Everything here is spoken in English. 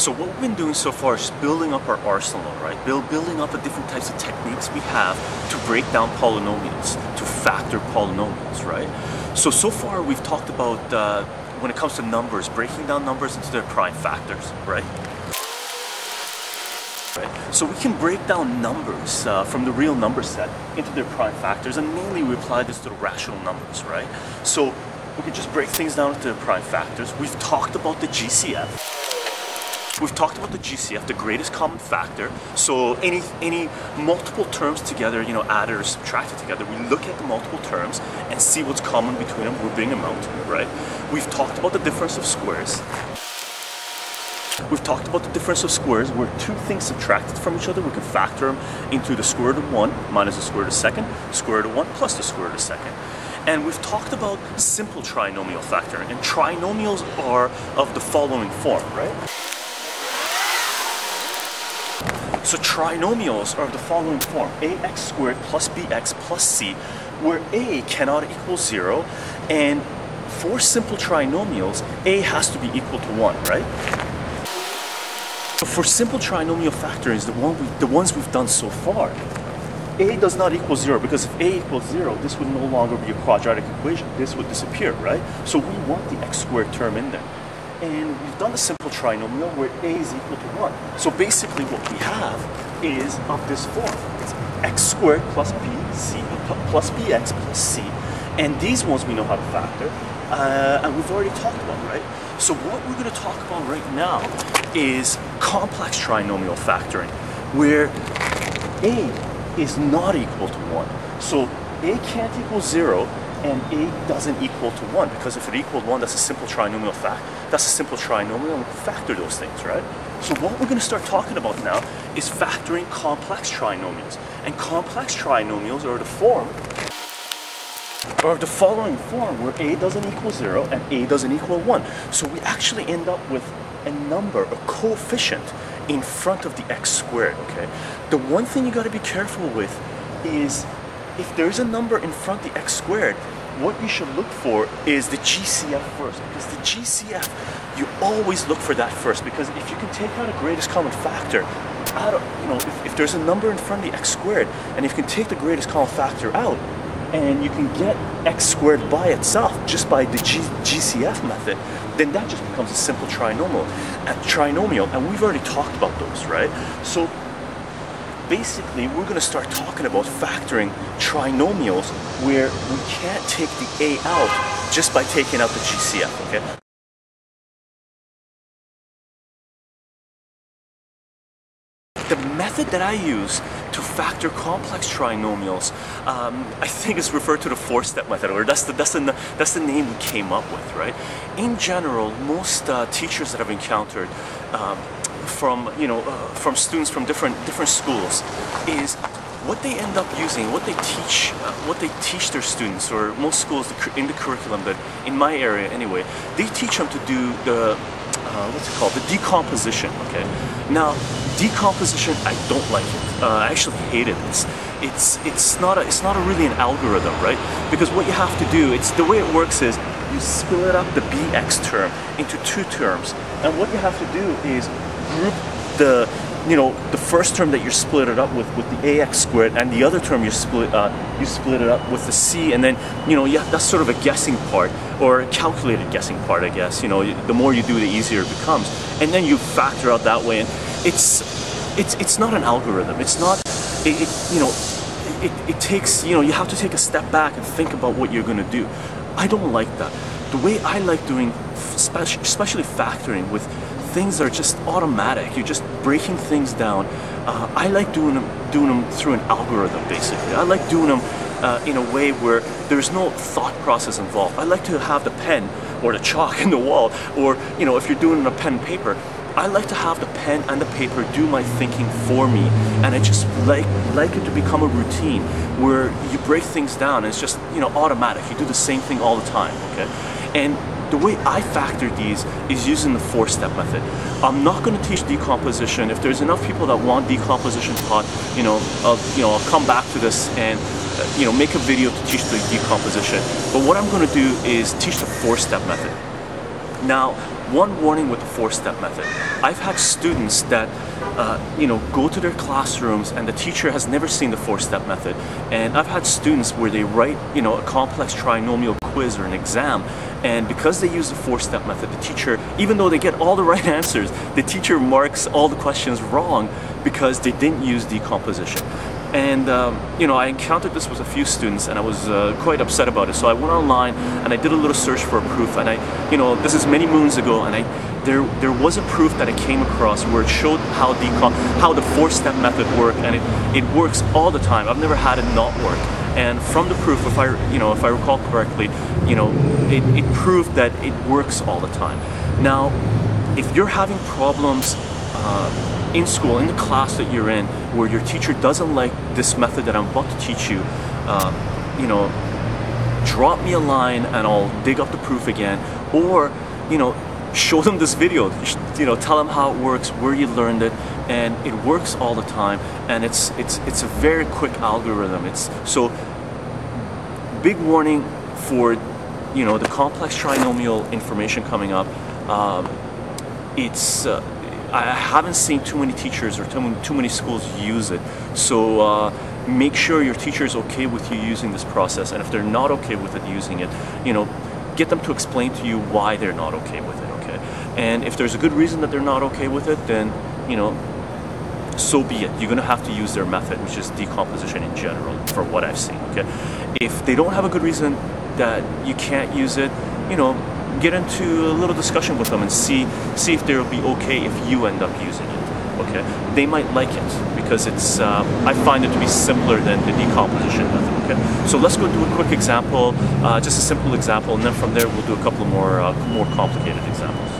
So what we've been doing so far is building up our arsenal, right? Build, building up the different types of techniques we have to break down polynomials, to factor polynomials, right? So, so far we've talked about, uh, when it comes to numbers, breaking down numbers into their prime factors, right? Right. So we can break down numbers uh, from the real number set into their prime factors, and mainly we apply this to the rational numbers, right? So we can just break things down into their prime factors. We've talked about the GCF. We've talked about the GCF, the greatest common factor. So any any multiple terms together, you know, added or subtracted together, we look at the multiple terms and see what's common between them. We're bringing them out, right? We've talked about the difference of squares. We've talked about the difference of squares where two things subtracted from each other, we can factor them into the square root of 1 minus the square root of second, square root of 1 plus the square root of second. And we've talked about simple trinomial factoring, and trinomials are of the following form, right? So trinomials are of the following form, ax squared plus bx plus c, where a cannot equal 0, and for simple trinomials, a has to be equal to 1, right? So for simple trinomial factorings, the, one we, the ones we've done so far, a does not equal 0, because if a equals 0, this would no longer be a quadratic equation. This would disappear, right? So we want the x squared term in there. And we've done the simple trinomial where a is equal to 1. So basically what we have is of this form. It's x squared plus bc plus bx plus c. And these ones we know how to factor. Uh, and we've already talked about, right? So what we're going to talk about right now is complex trinomial factoring, where a is not equal to 1. So a can't equal 0, and a doesn't equal to 1 because if it equaled 1 that's a simple trinomial fact. That's a simple trinomial and factor those things right? So what we're going to start talking about now is factoring complex trinomials. And complex trinomials are the form or the following form where a doesn't equal 0 and a doesn't equal 1 so we actually end up with a number a coefficient in front of the x squared okay? The one thing you got to be careful with is if there's a number in front the x squared, what you should look for is the GCF first. Because the GCF, you always look for that first. Because if you can take out a greatest common factor, out of, you know, if, if there's a number in front of the x squared, and if you can take the greatest common factor out, and you can get x squared by itself just by the G GCF method, then that just becomes a simple trinomial. A trinomial, and we've already talked about those, right? So basically we're going to start talking about factoring trinomials where we can't take the a out just by taking out the GCF, okay? The method that I use to factor complex trinomials, um, I think is referred to the four-step method, or that's the, that's, the, that's the name we came up with, right? In general, most uh, teachers that I've encountered um, from you know uh, from students from different different schools is what they end up using, what they teach, uh, what they teach their students, or most schools in the curriculum, but in my area anyway, they teach them to do the uh, what's it called, the decomposition. Okay, now decomposition, I don't like it. Uh, I actually hate it. It's it's it's not a, it's not a really an algorithm, right? Because what you have to do, it's the way it works is you split up the bx term into two terms, and what you have to do is group the you know the first term that you're split it up with with the ax squared and the other term you split uh, you split it up with the c and then you know yeah that's sort of a guessing part or a calculated guessing part I guess. You know the more you do the easier it becomes. And then you factor out that way and it's it's it's not an algorithm. It's not it, it you know it, it takes you know you have to take a step back and think about what you're going to do. I don't like that. The way I like doing especially factoring with things are just automatic. You're just breaking things down. Uh, I like doing them, doing them through an algorithm, basically. I like doing them uh, in a way where there's no thought process involved. I like to have the pen or the chalk in the wall, or you know, if you're doing a pen paper, I like to have the pen and the paper do my thinking for me, and I just like like it to become a routine where you break things down. And it's just you know automatic. You do the same thing all the time. Okay, and the way I factor these is using the four-step method. I'm not going to teach decomposition. If there's enough people that want decomposition taught, you know, I'll, you know, I'll come back to this and uh, you know make a video to teach the decomposition. But what I'm going to do is teach the four-step method. Now, one warning with the four-step method. I've had students that, uh, you know, go to their classrooms and the teacher has never seen the four-step method. And I've had students where they write, you know, a complex trinomial quiz or an exam, and because they use the four-step method, the teacher, even though they get all the right answers, the teacher marks all the questions wrong because they didn't use decomposition. And um, you know, I encountered this with a few students, and I was uh, quite upset about it. So I went online and I did a little search for a proof. And I, you know, this is many moons ago, and I there there was a proof that I came across where it showed how the how the four-step method worked, and it it works all the time. I've never had it not work. And from the proof, if I you know if I recall correctly, you know, it, it proved that it works all the time. Now, if you're having problems. Uh, in school, in the class that you're in, where your teacher doesn't like this method that I'm about to teach you, uh, you know, drop me a line and I'll dig up the proof again, or you know, show them this video. You know, tell them how it works, where you learned it, and it works all the time. And it's it's it's a very quick algorithm. It's so big warning for you know the complex trinomial information coming up. Um, it's uh, I haven't seen too many teachers or too many, too many schools use it. So uh, make sure your teacher is okay with you using this process. And if they're not okay with it using it, you know, get them to explain to you why they're not okay with it, okay? And if there's a good reason that they're not okay with it, then, you know, so be it. You're going to have to use their method, which is decomposition in general, for what I've seen, okay? If they don't have a good reason that you can't use it, you know, get into a little discussion with them and see see if they'll be okay if you end up using it. Okay, they might like it because it's. Uh, I find it to be simpler than the decomposition method. Okay, so let's go do a quick example, uh, just a simple example, and then from there we'll do a couple more uh, more complicated examples.